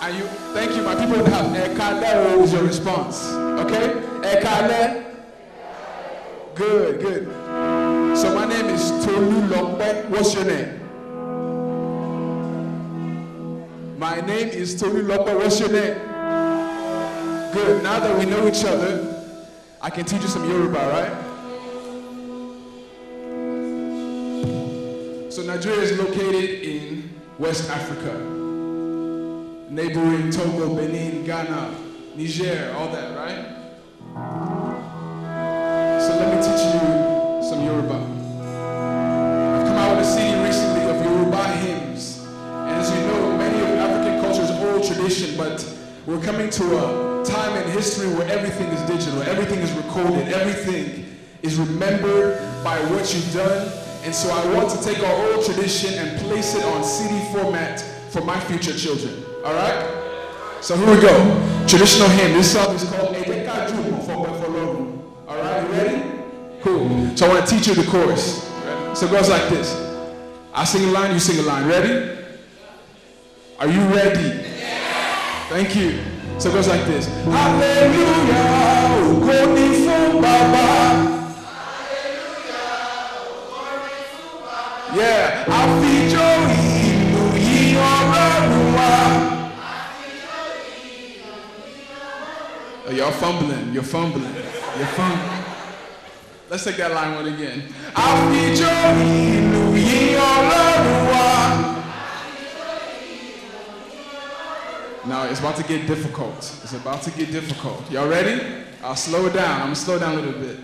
And you, thank you, my people house. Ekale is your response. Okay? Ekale. Good, good. So my name is Tolulope. What's your name? My name is Tolulope. What's your name? Good. Now that we know each other, I can teach you some Yoruba, right? So Nigeria is located in West Africa, neighboring Togo, Benin, Ghana, Niger, all that, right? So let me teach you some Yoruba. I've come out with a CD recently of Yoruba hymns. And as you know, many of African culture's old tradition, but we're coming to a time in history where everything is digital, everything is recorded, everything is remembered by what you've done. And so I want to take our old tradition and place it on CD format for my future children. All right? So here we go. Traditional hymn. This song is called Edeka Jumo for. All right, you ready? Cool. So I want to teach you the chorus. So it goes like this. I sing a line, you sing a line. Ready? Are you ready? Thank you. So it goes like this. Hallelujah, ògo ni fún Baba. Yeah, yìí ọlọ́run wa. Oh, y'all fumbling, you're fumbling, you're fumbling. Let's take that line one again. Now it's about to get difficult. It's about to get difficult. Y'all ready? I'll slow it down. I'm gonna slow down a little bit.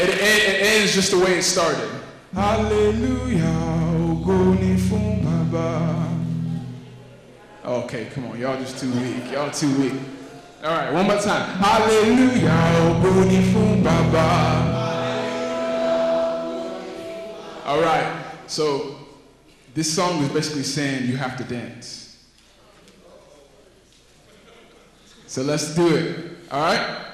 It, it, it ends just the way it started. Hallelujah, ògo ni fún Baba. Okay, come on, y'all just too weak. Y'all too weak. All right, one more time. Hallelujah, ògo ni fún Baba. All right, so this song is basically saying you have to dance. So let's do it. All right?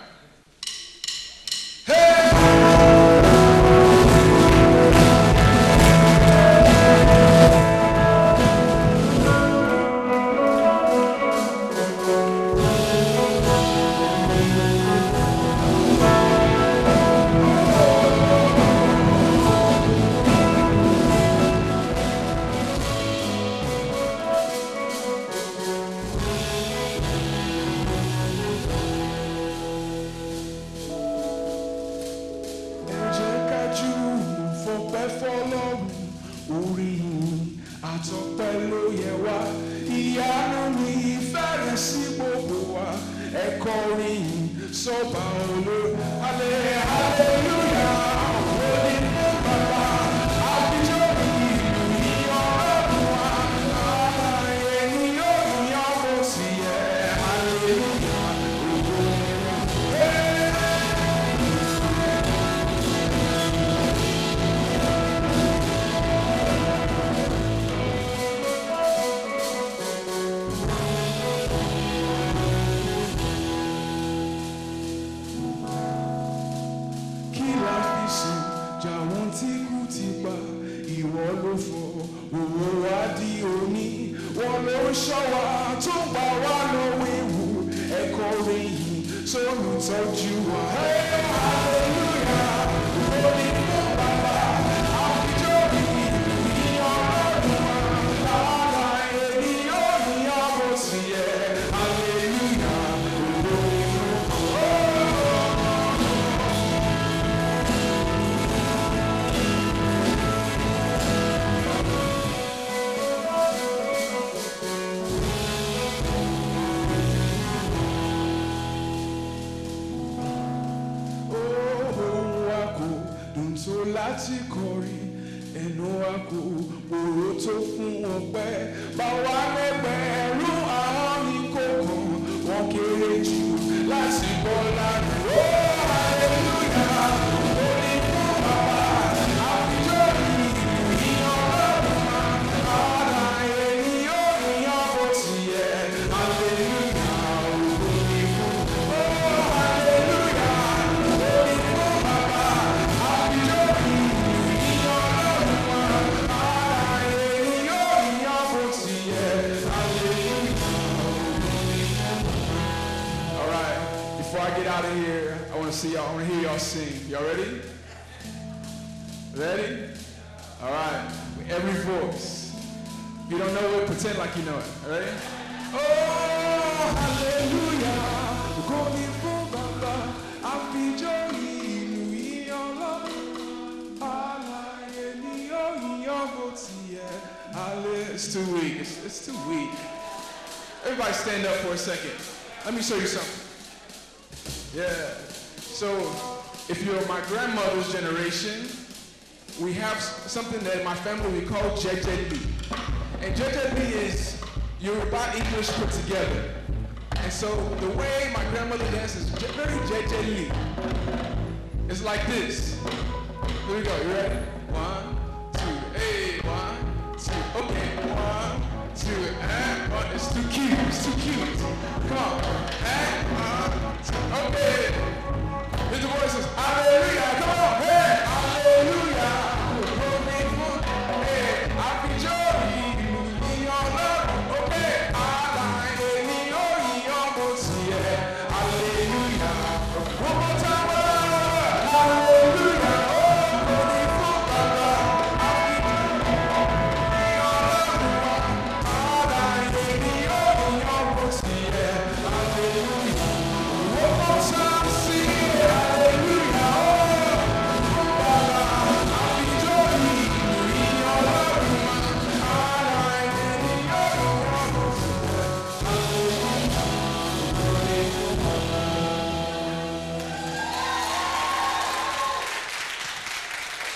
Ẹ kọrin sọ́ba olórí alẹ́ ló ń tó pa wá lọ́wọ́ ewu ẹ̀kọ́ hallelujah, láti kọrin ẹnu kò gbòòrò tó fún ọpẹ́. Báwa lẹ́gbẹ̀rún to see y'all. I want to hear y'all sing. Y'all ready? Ready? All right. Every voice. If you don't know it, pretend like you know it. All right? Oh, hallelujah. Going for Baba. Ti yẹ. Halle- It's too weak. It's, it's too weak. Everybody stand up for a second. Let me show you something. Yeah. So, if you're my grandmother's generation, we have something that my family we call jejeli. And jejeli is Yoruba English put together. And so the way my grandmother dances is very jejeli. It's like this. Here we go. You ready? One, two, hey, one, two. Okay, one, two, and one. It's too cute. It's too cute. Come on. And one, two. Okay.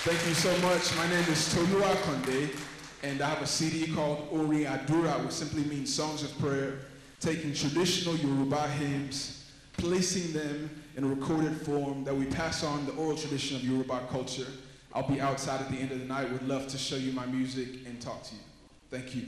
Thank you so much. My name is Tolu Akande, and I have a CD called Orin Adura, which simply means songs of prayer, taking traditional Yoruba hymns, placing them in a recorded form that we pass on the oral tradition of Yoruba culture. I'll be outside at the end of the night. Would love to show you my music and talk to you. Thank you.